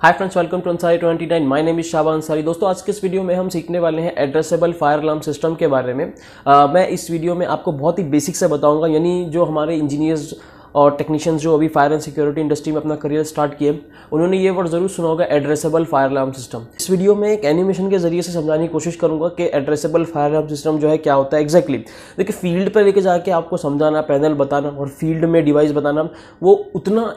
Hi friends welcome to Ansari 29 my name is Shaba Ansari दोस्तों आज के इस वीडियो में हम सीखने वाले हैं एड्रेसेबल फायर अलार्म सिस्टम के बारे में? आ, मैं इस वीडियो में आपको बहुत ही बेसिक से बताऊँगा यानी जो हमारे इंजीनियर्स और टेक्नीशियंस जो अभी फायर एंड सिक्योरिटी इंडस्ट्री में अपना करियर स्टार्ट किए उन्होंने ये वर्ड ज़रूर सुना होगा एड्रेसेबल फायर अलार्म सिस्टम इस वीडियो में एक एनिमेशन के ज़रिए से समझाने की कोशिश करूँगा कि एड्रेसेबल फायर अलार्म सिस्टम जो है क्या होता है एक्जैक्टली देखिए फ़ील्ड पर लेके जाके आपको समझाना पैनल बताना और फ़ील्ड में डिवाइस बताना वो उतना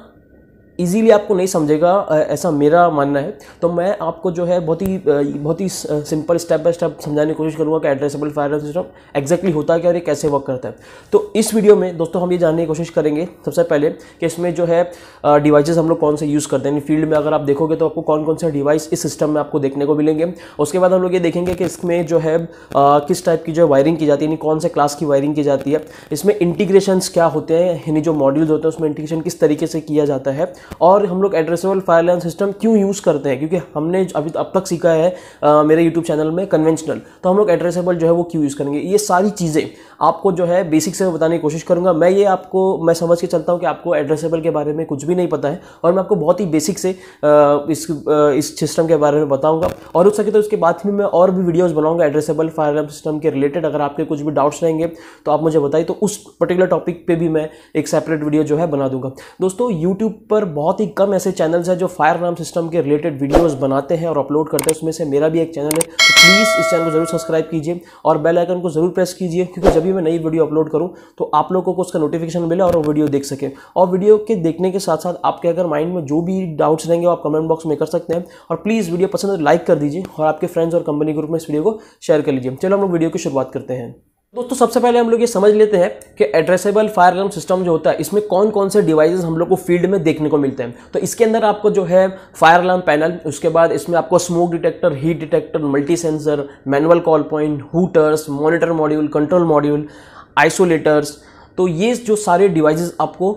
इजीली आपको नहीं समझेगा ऐसा मेरा मानना है। तो मैं आपको जो है बहुत ही बहुत ही सिंपल स्टेप बाय स्टेप समझाने की कोशिश करूँगा कि एड्रेसेबल फायर सिस्टम एक्जैक्टली होता क्या और ये कैसे वर्क करता है। तो इस वीडियो में दोस्तों हम ये जानने की कोशिश करेंगे सबसे पहले कि इसमें जो है डिवाइसेस हम लोग कौन से यूज़ करते हैं। फ़ील्ड में अगर आप देखोगे तो आपको कौन कौन से डिवाइस इस सिस्टम में आपको देखने को मिलेंगे। उसके बाद हम लोग ये देखेंगे कि इसमें जो है किस टाइप की जो वायरिंग की जाती है, यानी कौन से क्लास की वायरिंग की जाती है। इसमें इंटीग्रेशन क्या होते हैं, यानी जो मॉड्यूल्स होते हैं, उसमें इंटीग्रेशन किस तरीके से किया जाता है। और हम लोग एड्रेसेबल फ़ाइल लाइन सिस्टम क्यों यूज़ करते हैं? क्योंकि हमने अभी अब तक सीखा है आ, मेरे यूट्यूब चैनल में कन्वेंशनल तो हम लोग एड्रेसेबल जो है वो क्यों यूज़ करेंगे? ये सारी चीज़ें आपको जो है बेसिक से बताने की कोशिश करूँगा। मैं ये आपको मैं समझ के चलता हूँ कि आपको एड्रेसेबल के बारे में कुछ भी नहीं पता है और मैं आपको बहुत ही बेसिक से इस इस सिस्टम के बारे में बताऊँगा। और हो सके तो उसके बाद भी मैं और भी वीडियोज़ बनाऊँगा एड्रेसेबल फायर सिस्टम के रिलेटेड अगर आपके कुछ भी डाउट्स रहेंगे तो आप मुझे बताइए। तो उस पर्टिकुलर टॉपिक पे भी मैं एक सेपरेट वीडियो जो है बना दूँगा। दोस्तों यूट्यूब पर बहुत ही कम ऐसे चैनल्स हैं जो फायर अलार्म सिस्टम के रिलेटेड वीडियोस बनाते हैं और अपलोड करते हैं। उसमें से मेरा भी एक चैनल है तो प्लीज़ इस चैनल को ज़रूर सब्सक्राइब कीजिए और बेल आइकन को ज़रूर प्रेस कीजिए, क्योंकि जब भी मैं नई वीडियो अपलोड करूँ तो आप लोगों को उसका नोटिफिकेशन मिले और वो वीडियो देख सके। और वीडियो के देखने के साथ साथ आपके अगर माइंड में जो भी डाउट्स रहेंगे आप कमेंट बॉक्स में कर सकते हैं। और प्लीज़ वीडियो पसंद लाइक कर दीजिए और आपके फ्रेंड्स और कंपनी ग्रुप में इस वीडियो को शेयर कर लीजिए। चलो हम लोग वीडियो की शुरुआत करते हैं। दोस्तों, सबसे पहले हम लोग ये समझ लेते हैं कि एड्रेसेबल फायर अलार्म सिस्टम जो होता है, इसमें कौन कौन से डिवाइसेस हम लोग को फ़ील्ड में देखने को मिलते हैं? तो इसके अंदर आपको जो है फायर अलार्म पैनल उसके बाद इसमें आपको smoke detector heat detector multi sensor manual call point hooters monitor module control module isolators तो ये जो सारे डिवाइसेस आपको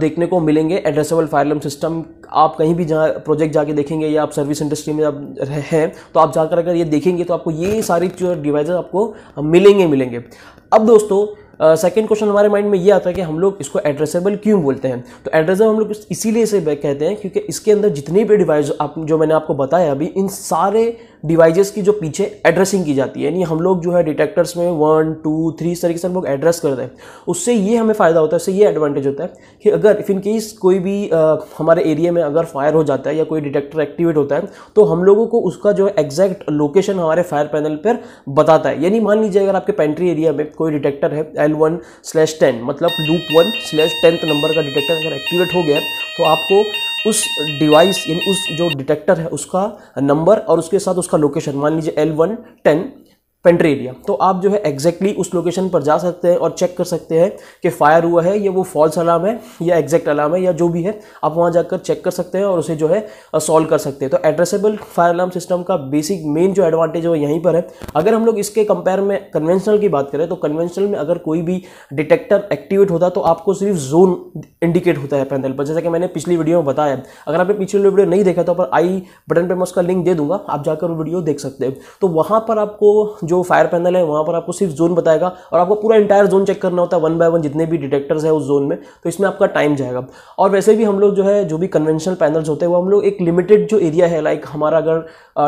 देखने को मिलेंगे एड्रेसेबल फायर अलार्म सिस्टम आप कहीं भी जहाँ प्रोजेक्ट जाके देखेंगे या आप सर्विस इंडस्ट्री में आप हैं तो आप जाकर अगर ये देखेंगे तो आपको ये सारी जो डिवाइस आपको मिलेंगे मिलेंगे। अब दोस्तों सेकेंड uh, क्वेश्चन हमारे माइंड में ये आता है कि हम लोग इसको एड्रेसेबल क्यों बोलते हैं? तो एड्रेसेबल हम लोग इसीलिए इसे कहते हैं क्योंकि इसके अंदर जितने भी डिवाइस आप जो मैंने आपको बताया अभी इन सारे डिवाइसेस की जो पीछे एड्रेसिंग की जाती है यानी हम लोग जो है डिटेक्टर्स में वन टू थ्री इस तरीके से हम लोग एड्रेस करते हैं। उससे ये हमें फ़ायदा होता है उससे ये एडवांटेज होता है कि अगर इफ़ इन केस कोई भी आ, हमारे एरिया में अगर फायर हो जाता है या कोई डिटेक्टर एक्टिवेट होता है तो हम लोगों को उसका जो है एग्जैक्ट लोकेशन हमारे फायर पैनल पर बताता है। यानी मान लीजिए अगर आपके पेंट्री एरिया में कोई डिटेक्टर है एल वन स्लैश टेन मतलब loop one slash tenth number का डिटेक्टर अगर एक्टिवेट हो गया तो आपको उस डिवाइस यानी उस जो डिटेक्टर है, उसका नंबर और उसके साथ उसका लोकेशन मान लीजिए L one ten pantry area तो आप जो है एग्जैक्टली exactly उस लोकेशन पर जा सकते हैं और चेक कर सकते हैं कि फायर हुआ है, या वो फॉल्स अलार्म है, या एग्जैक्ट अलार्म है, या जो भी है, आप वहाँ जाकर चेक कर सकते हैं और उसे जो है सॉल्व कर सकते हैं। तो एड्रेसेबल फायर अलार्म सिस्टम का बेसिक मेन जो एडवांटेज है वो यहीं पर है। अगर हम लोग इसके कंपेयर में कन्वेंशनल की बात करें तो कन्वेंशनल में अगर कोई भी डिटेक्टर एक्टिवेट होता तो आपको सिर्फ़ जोन इंडिकेट होता है पैनल पर। जैसा कि मैंने पिछली वीडियो में बताया, अगर आपने पिछली वीडियो नहीं देखा तो आई बटन पर मैं उसका लिंक दे दूँगा, आप जाकर वो वीडियो देख सकते हैं। तो वहाँ पर आपको जो फायर पैनल है, वहाँ पर आपको सिर्फ़ जोन बताएगा और आपको पूरा इंटायर जोन चेक करना होता है वन बाय वन जितने भी डिटेक्टर्स है उस जोन में तो इसमें आपका टाइम जाएगा। और वैसे भी हम लोग जो है, जो भी कन्वेंशनल पैनल्स होते हैं, वो हम लोग एक लिमिटेड जो एरिया है लाइक हमारा अगर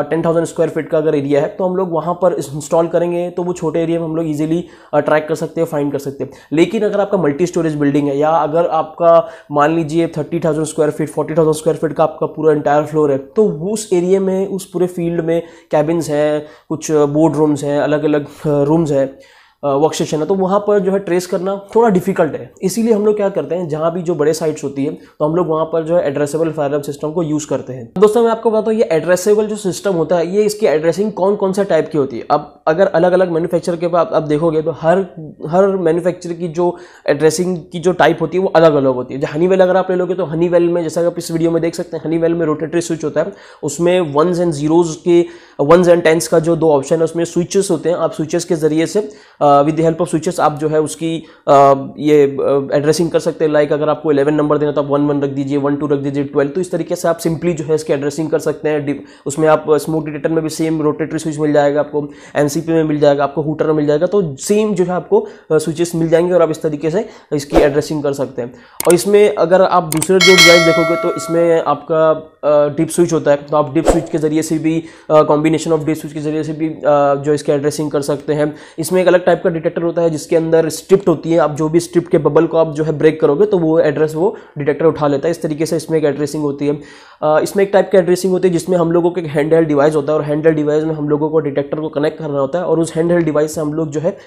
टेन थाउज़ेंड स्क्वायर फीट का अगर एरिया है तो हम लोग वहाँ पर इंस्टॉल करेंगे तो वो छोटे एरिया में हम लोग ईजिली ट्रैक कर सकते हैं फाइंड कर सकते हैं। लेकिन अगर आपका मल्टी स्टोरेज बिल्डिंग है, या अगर आपका, मान लीजिए thirty thousand square feet forty thousand square feet का आपका पूरा इंटायर फ्लोर है तो उस एरिया में, उस पूरे फ़ील्ड में कैबिन्स हैं, कुछ बोर्ड रूम्स हैं अलग अलग रूम्स है वर्क स्टेशन है तो वहाँ पर जो है ट्रेस करना थोड़ा डिफ़िकल्ट है। इसीलिए हम लोग क्या करते हैं, जहाँ भी जो बड़े साइट्स होती है तो हम लोग वहाँ पर जो है एड्रेसेबल फायर सिस्टम को यूज़ करते हैं। दोस्तों, मैं आपको बताऊँ ये एड्रेसेबल जो सिस्टम होता है, ये इसकी एड्रेसिंग कौन कौन सा टाइप की होती है? अब अगर अलग अलग मैन्युफैक्चर के बाद आप देखोगे तो हर हर मैन्युफैक्चर की जो एड्रेसिंग की जो टाइप होती है, वो अलग अलग होती है। जो हनी अगर आप ले लोगे तो हनी में, जैसा कि आप इस वीडियो में देख सकते हैं हनी में रोटेटरी स्विच होता है, उसमें वंस एंड जीरोज के वंस एंड टेंस का जो दो ऑप्शन है उसमें स्विचेस होते हैं। आप स्विचेस के ज़रिए से with the help of switches आप जो है उसकी आ, ये एड्रेसिंग uh, कर सकते हैं। लाइक अगर आपको 11 नंबर देना तो आप वन वन रख दीजिए वन टू रख दीजिए ट्वेल्व तो इस तरीके से आप सिंपली जो है इसकी एड्रेसिंग कर सकते हैं। उसमें आप स्मोक डिटेक्टर में भी सेम रोटेटरी स्विच मिल जाएगा आपको एनसीपी में मिल जाएगा आपको हुटर में मिल जाएगा। तो सेम जो है आपको स्विचेस मिल जाएँगे और आप इस तरीके से इसकी एड्रेसिंग कर सकते हैं। और इसमें अगर आप दूसरे जो डिवाइस देखोगे तो इसमें आपका डिप स्विच होता है। तो आप डिप स्विच के ज़रिए से भी कॉम्बिनेशन ऑफ़ डिप स्विच के ज़रिए से भी जो इसके एड्रेसिंग कर सकते हैं। इसमें एक अलग टाइप का डिटेक्टर होता है, जिसके अंदर स्ट्रिप्ट होती है। आप जो भी स्ट्रिप्ट के बबल को आप जो है ब्रेक करोगे तो वो एड्रेस वो डिटेक्टर उठा लेता है। इस तरीके से इसमें एक एड्रेसिंग होती है। इसमें एक टाइप की एड्रेसिंग होती है, जिसमें हम लोगों को एक हैंड हेल्ड डिवाइस होता है और हैंड हेल्ड डिवाइस में हम लोगों को डिटेक्टर को कनेक्ट करना होता है और उस हैंड हेल्ड डिवाइस से हम लोग जो है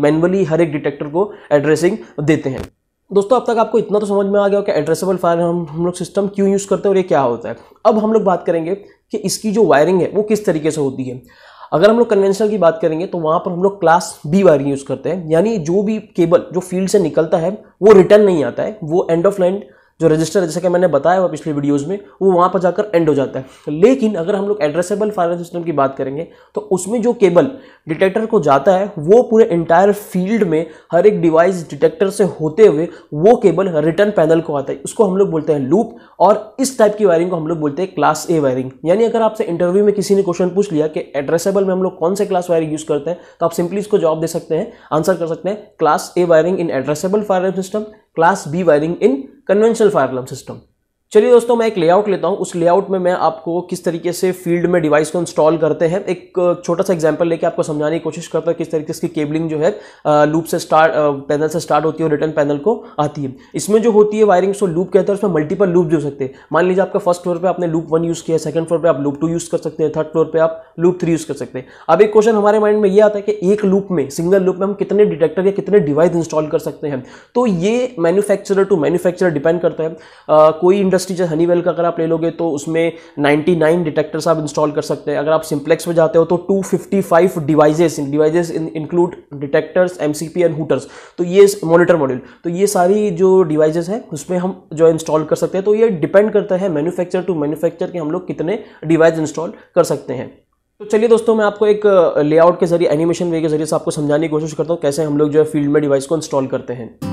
मैनुअली हर एक डिटेक्टर को एड्रेसिंग देते हैं। दोस्तों, अब तक आपको इतना तो समझ में आ गया कि एड्रेसेबल फायर हम हम लोग सिस्टम क्यों यूज़ करते हैं और ये क्या होता है। अब हम लोग बात करेंगे कि इसकी जो वायरिंग है, वो किस तरीके से होती है। अगर हम लोग कन्वेंशनल की बात करेंगे तो वहाँ पर हम लोग क्लास बी वायरिंग यूज़ करते हैं। यानी जो भी केबल जो फ़ील्ड से निकलता है, वो रिटर्न नहीं आता है, वो एंड ऑफ़ लाइन जो रजिस्टर जैसे कि मैंने बताया हुआ पिछले वीडियोज़ में, वो वहाँ पर जाकर एंड हो जाता है। लेकिन अगर हम लोग एड्रेसेबल फायर सिस्टम की बात करेंगे तो उसमें जो केबल डिटेक्टर को जाता है, वो पूरे इंटायर फ़ील्ड में हर एक डिवाइस डिटेक्टर से होते हुए, वो केबल रिटर्न पैनल को आता है। उसको हम लोग बोलते हैं लूप और इस टाइप की वायरिंग को हम लोग बोलते हैं क्लास ए वायरिंग यानी अगर आपसे इंटरव्यू में किसी ने क्वेश्चन पूछ लिया कि एड्रेसेबल में हम लोग कौन से क्लास वायरिंग यूज़ करते हैं तो आप सिंपली इसको जवाब दे सकते हैं आंसर कर सकते हैं class A wiring in addressable fire system class B wiring in conventional fire alarm system चलिए दोस्तों, मैं एक लेआउट लेता हूँ। उस लेआउट में मैं आपको किस तरीके से फ़ील्ड में डिवाइस को इंस्टॉल करते हैं। एक छोटा सा एग्जांपल लेके आपको समझाने की कोशिश करता हूँ किस तरीके से इसकी केबलिंग जो है लूप से स्टार्ट पैनल से स्टार्ट होती है और रिटर्न पैनल को आती है। इसमें जो होती है वायरिंग सो लूप कहते हैं, उसमें मल्टीपल लूप जो सकते हैं। मान लीजिए आपका फ़र्स्ट फ्लोर पर आपने लूप वन यूज़ किया सेकंड फ्लोर पर आप लूप टू यूज़ कर सकते हैं थर्ड फ्लोर पर आप लूप थ्री यूज़ कर सकते हैं। अब एक क्वेश्चन हमारे माइंड में ये आता है कि एक लूप में सिंगल लूप में हम कितने डिटेक्टर या कितने डिवाइस इंस्टॉल कर सकते हैं? तो ये मैन्युफैक्चरर टू मैन्युफैक्चरर डिपेंड करता है। कोई इंडस्ट्री जैसे हनीवेल का अगर आप ले लोगे तो उसमें 99 डिटेक्टर्स आप इंस्टॉल कर सकते हैं। अगर आप सिंप्लेक्स में जाते हो तो 255 devices devices include detectors MCP and hooters तो ये मॉनिटर मॉड्यूल तो ये सारी जो डिवाइसेस हैं, उसमें हम जो इंस्टॉल कर सकते हैं। तो ये डिपेंड करता है मैन्युफैक्चर टू मैन्युफैक्चर के हम लोग कितने डिवाइस इंस्टॉल कर सकते हैं। तो चलिए दोस्तों, मैं आपको एक लेआउट के ज़रिए एनिमेशन वे के ज़रिए से आपको समझाने की कोशिश करता हूँ, कैसे हम लोग जो है फ़ील्ड में डिवाइस को इंस्टॉल करते हैं।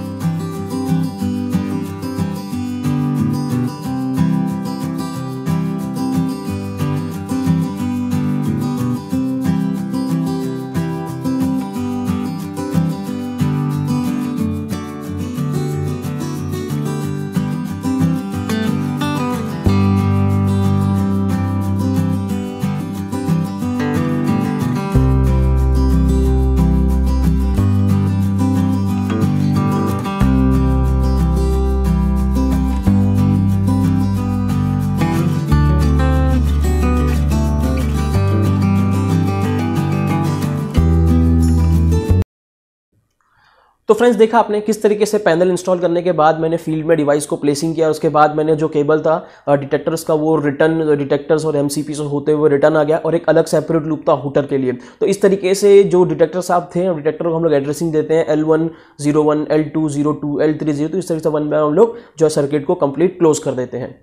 तो फ्रेंड्स देखा आपने किस तरीके से पैनल इंस्टॉल करने के बाद मैंने फ़ील्ड में डिवाइस को प्लेसिंग किया, उसके बाद मैंने जो केबल था डिटेक्टर्स का, वो रिटर्न डिटेक्टर्स और से होते हुए रिटर्न आ गया और एक अलग सेपरेट लूप था हुटर के लिए। तो इस तरीके से जो डिटेक्टर्स आप थे डिटेक्टर को हम लोग एड्रेसिंग देते हैं L one zero one L two zero two L three zero तो इस तरीके से वन बाय हम लोग जो सर्किट को कंप्लीट क्लोज कर देते हैं।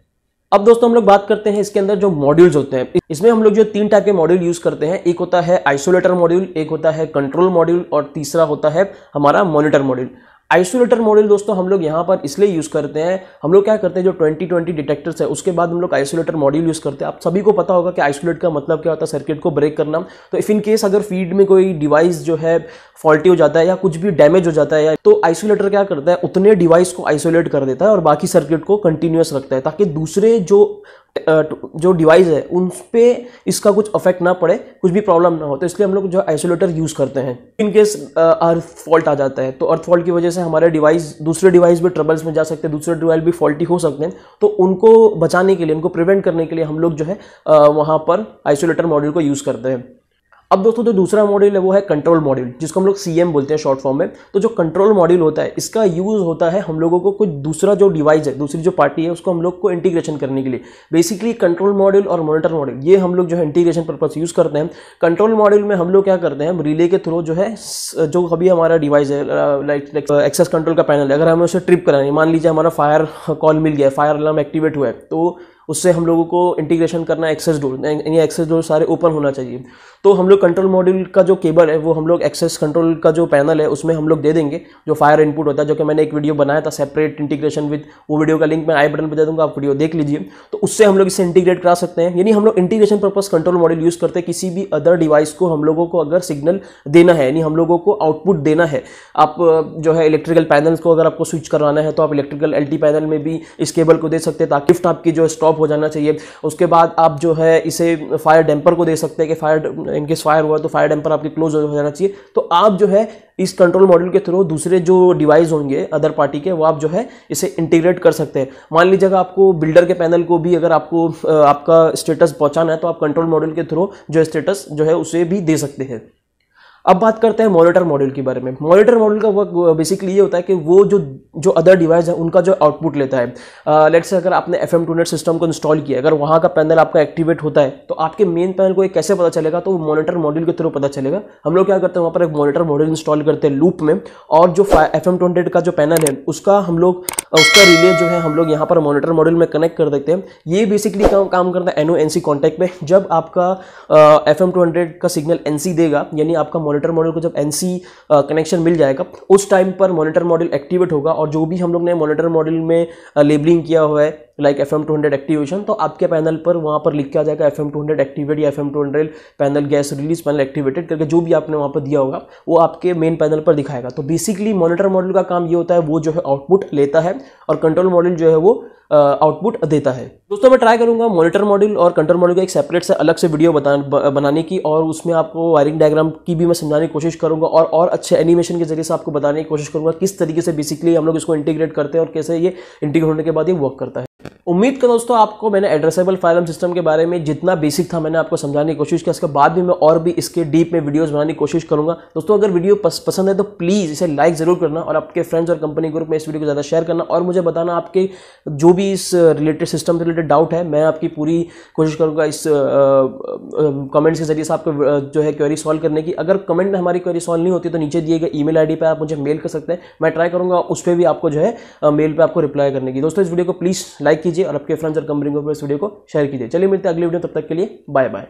अब दोस्तों हम लोग बात करते हैं इसके अंदर जो मॉड्यूल्स होते हैं। इसमें हम लोग जो तीन टाइप के मॉड्यूल यूज़ करते हैं। एक होता है आइसोलेटर मॉड्यूल एक होता है कंट्रोल मॉड्यूल और तीसरा होता है हमारा मॉनिटर मॉड्यूल आइसोलेटर मॉडल दोस्तों हम लोग यहाँ पर इसलिए यूज़ करते हैं। हम लोग क्या करते हैं, जो 2020 डिटेक्टर्स है, उसके बाद हम लोग आइसोलेटर मॉड्यूल यूज़ करते हैं। आप सभी को पता होगा कि आइसोलेट का मतलब क्या होता है सर्किट को ब्रेक करना। तो इफ़ इन केस अगर फ़ीड में कोई डिवाइस जो है फॉल्टी हो जाता है या कुछ भी डैमेज हो जाता है तो आइसोलेटर क्या करता है, उतने डिवाइस को आइसोलेट कर देता है और बाकी सर्किट को कंटिन्यूस रखता है, ताकि दूसरे जो जो डिवाइस है उन पर इसका कुछ अफेक्ट ना पड़े, कुछ भी प्रॉब्लम ना हो। तो इसलिए हम लोग जो आइसोलेटर यूज़ करते हैं। इन केस अर्थ फॉल्ट आ जाता है तो अर्थ फॉल्ट की वजह से हमारे डिवाइस दूसरे डिवाइस भी ट्रबल्स में जा सकते हैं, दूसरे डिवाइस भी फॉल्टी हो सकते हैं। तो उनको बचाने के लिए, उनको प्रिवेंट करने के लिए हम लोग जो है वहाँ पर आइसोलेटर मॉडल को यूज़ करते हैं। अब दोस्तों जो दूसरा मॉड्यूल है, वो है कंट्रोल मॉड्यूल जिसको हम लोग सीएम बोलते हैं शॉर्ट फॉर्म में। तो जो कंट्रोल मॉड्यूल होता है, इसका यूज़ होता है हम लोगों को कुछ दूसरा जो डिवाइस है, दूसरी जो पार्टी है, उसको हम लोग को इंटीग्रेशन करने के लिए। बेसिकली कंट्रोल मॉड्यूल और मॉनिटर मॉड्यूल ये हम लोग जो है इंटीग्रेशन पर्पज यूज़ करते हैं। कंट्रोल मॉड्यूल में हम लोग क्या करते हैं हम रिले के थ्रू जो है जो अभी हमारा डिवाइस है लाइक एक्सेस कंट्रोल का पैनल है। अगर हमें उसे ट्रिप कराएँ, मान लीजिए हमारा फायर कॉल मिल गया फायर अलार्म एक्टिवेट हुआ है तो उससे हम लोगों को इंटीग्रेशन करना एक्सेस डोर यानी एक्सेस डोर सारे ओपन होना चाहिए। तो हम लोग कंट्रोल मॉड्यूल का जो केबल है, वो हम लोग एक्सेस कंट्रोल का जो पैनल है, उसमें हम लोग दे देंगे, जो फायर इनपुट होता है, जो कि मैंने एक वीडियो बनाया था सेपरेट इंटीग्रेशन विद वो वीडियो का लिंक मैं आई बटन पर दे दूँगा, आप वीडियो देख लीजिए। तो उससे हम लोग इसे इंटीग्रेट करा सकते हैं। यानी हम लोग integration purpose control module use करते हैं, किसी भी अदर डिवाइस को हम लोगों को अगर सिग्नल देना है, यानी हम लोगों को आउटपुट देना है, आप जो है इलेक्ट्रिकल पैनल्स को अगर आपको स्विच करवाना है तो आप इलेक्ट्रिकल एल पैनल में भी इस केबल को दे सकते हैं, ताकि आपकी जो स्टॉप हो जाना चाहिए। उसके बाद आप जो है इसे फायर डैम्पर को दे सकते हैं, कि फायर इनकेस फायर हुआ तो फायर डैम्पर आपके क्लोज हो जाना चाहिए। तो आप जो है, इस कंट्रोल मॉड्यूल के थ्रू दूसरे जो डिवाइस होंगे अदर पार्टी के, वो आप जो है, इसे इंटीग्रेट कर सकते हैं। मान लीजिएगा आपको बिल्डर के पैनल को भी अगर आपको आपका स्टेटस पहुंचाना है तो आप कंट्रोल मॉड्यूल के थ्रू जो स्टेटस जो है, उसे भी दे सकते हैं। अब बात करते हैं मॉनिटर मॉड्यूल के बारे में। मॉनिटर मॉड्यूल का वर्क बेसिकली ये होता है कि वो जो जो अदर डिवाइस है, उनका जो आउटपुट लेता है। लेट्स से अगर आपने एफ़ एम टू सिस्टम को इंस्टॉल किया, अगर वहाँ का पैनल आपका एक्टिवेट होता है तो आपके मेन पैनल को एक कैसे पता चलेगा? तो मॉनिटर मॉड्यूल के थ्रू पता चलेगा। हम लोग क्या करते हैं, वहाँ पर एक मॉनिटर मॉड्यूल इंस्टॉल करते हैं लूप में, और जो एफ़ एम का जो पैनल है, उसका हम लोग उसका रिले जो है, हम लोग यहाँ पर मॉनिटर मॉड्यूल में कनेक्ट कर देते हैं। ये बेसिकली काम काम करता है N O N C contact में जब आपका एफ़ एम का सिग्नल एनसी देगा, यानी आपका मॉनिटर मॉड्यूल को जब एनसी कनेक्शन मिल जाएगा, उस टाइम पर मॉनिटर मॉड्यूल एक्टिवेट होगा और जो भी हम लोग ने मॉनिटर मॉड्यूल में लेबलिंग किया हुआ है like F M two hundred activation तो आपके पैनल पर वहाँ पर लिख के आ जाएगा F M two hundred activate या F M two hundred panel gas release panel activated करके जो भी आपने वहाँ पर दिया होगा, वो आपके मेन पैनल पर दिखाएगा। तो बेसिकली मॉनिटर मॉडल का काम ये होता है, वो जो है आउटपुट लेता है और कंट्रोल मॉडल जो है वो आउटपुट देता है। दोस्तों, मैं ट्राई करूँगा मॉनिटर मॉड्यूल और कंट्रोल मॉड्यूल का एक सेपरेट से अलग से वीडियो बता बनाने की और उसमें आपको वायरिंग डायग्राम की भी मैं समझाने की कोशिश करूँगा और और अच्छे एनिमेशन के ज़रिए से आपको बताने की कोशिश करूँगा, किस तरीके से बेसिकली हम लोग इसको इंटीग्रेट करते हैं और कैसे ये इंटीग्रेट होने के बाद ये वर्क करता है। उम्मीद कर दोस्तों आपको मैंने एड्रेसेबल फ़ाइल सिस्टम के बारे में जितना बेसिक था मैंने आपको समझाने की कोशिश की। उसके बाद भी मैं और भी इसके डीप में वीडियोस बनाने की कोशिश करूँगा। दोस्तों अगर वीडियो पस, पसंद है तो प्लीज़ इसे लाइक ज़रूर करना और आपके फ्रेंड्स और कंपनी ग्रुप में इस वीडियो को ज़्यादा शेयर करना। और मुझे बताना आपके जो भी इस रिलेटेड सिस्टम से रिलेटेड डाउट है मैं आपकी पूरी कोशिश करूँगा इस कमेंट्स के ज़रिए से आपको जो है क्वेरी सॉल्व करने की। अगर कमेंट में हमारी क्वेरी सॉल्व नहीं होती तो नीचे दिए गए ईमेल आईडी पे आप मुझे मेल कर सकते हैं। मैं ट्राई करूँगा उस पर भी आपको जो है मेल पर आपको रिप्लाई करने की। दोस्तों इस वीडियो को प्लीज़ लाइक कीजिए और आपके फ्रेंड्स और कंपनी को इस वीडियो को शेयर कीजिए। चलिए मिलते हैं अगली वीडियो तब तक के लिए बाय बाय